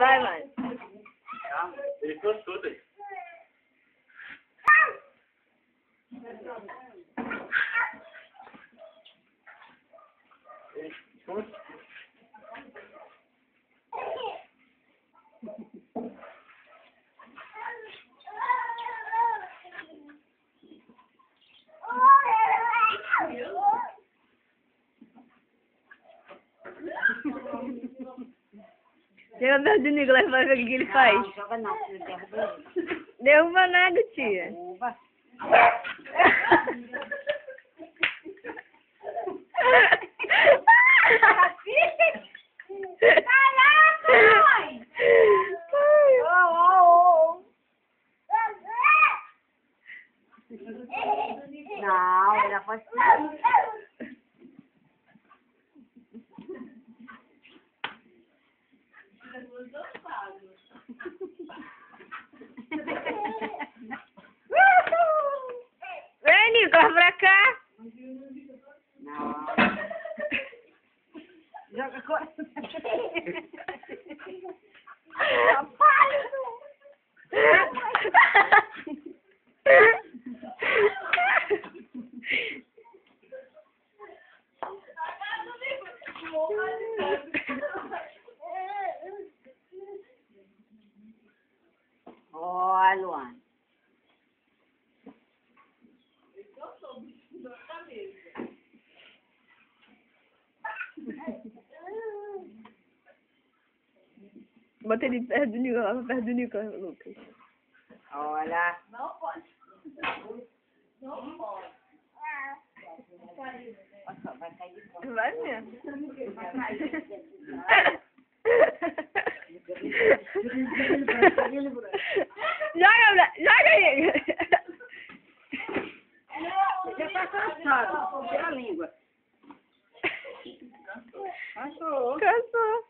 Vai, vai. Ele gostou daí. Ele gostou. Chega perto do Nicolas vai ver o que ele faz. Não, joga não, filho, derruba ele. Derruba nada, tia. Derruba. Caraca, mãe! Não, ela pode Vem, Nicolas, pra cá. Não. Joga com... Ó, Luan. Bota ele perto do Nicolas, perto do Nicolas, Lucas. Olha. Nossa, vai cair de fora. Vai mesmo. joga, joga aí. Já tá cansado. Tira a língua. Cansou. Cansou.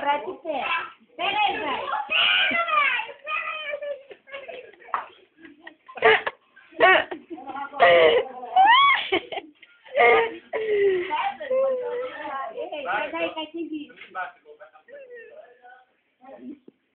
ratita. Pereza. Hey, hey,